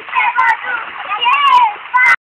加关注耶